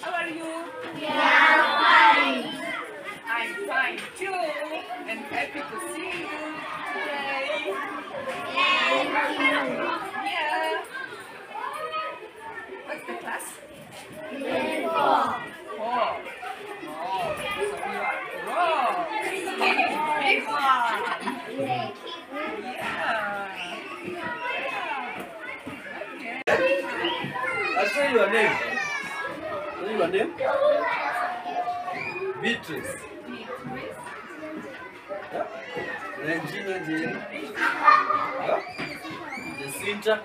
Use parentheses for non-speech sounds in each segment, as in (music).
How are you? I'm fine too, and happy to see you today. Yeah. I say your name. Say your name. Beatrice. Yeah. que Jane. Yeah. Jacinta.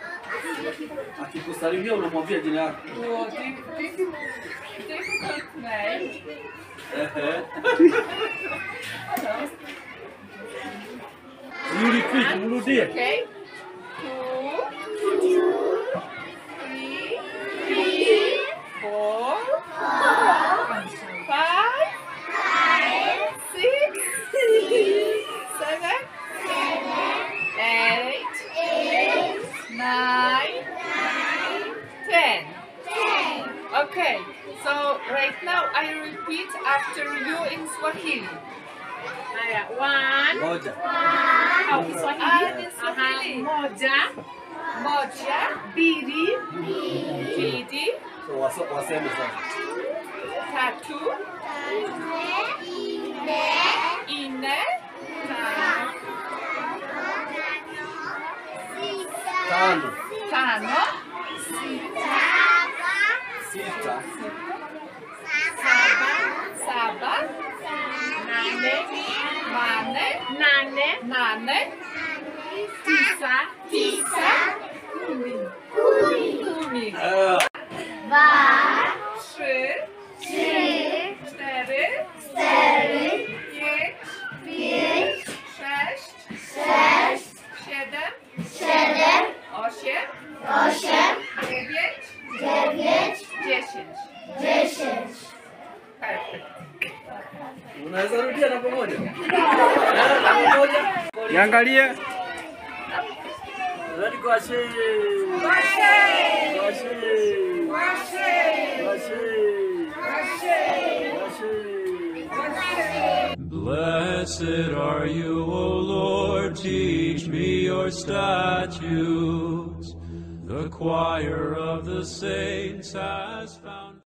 que, unamwambia que, yako. que (laughs) name. You repeat, mrudie. Okay. Nine, ten. Okay, so right now I repeat after you in Swahili. Haya, one. Moja. Au Ah, Kiswahili. in Aha, Swahili. moja, Moja, mbili, mbili, So wasa- waseme sasa. tatu, nne, Tano. tano, Sita. saba, nane, nane, nane, nane, tisa, tisa, dziesięć. Perfect. unaweza rudia na pamoja? Na pamoja. Niangalie. Ready, Kwashe. Kwashe. Kwashe. Kwashe. Kwashe. Blessed are you, O Lord, teach me your statutes. The choir of the saints has found.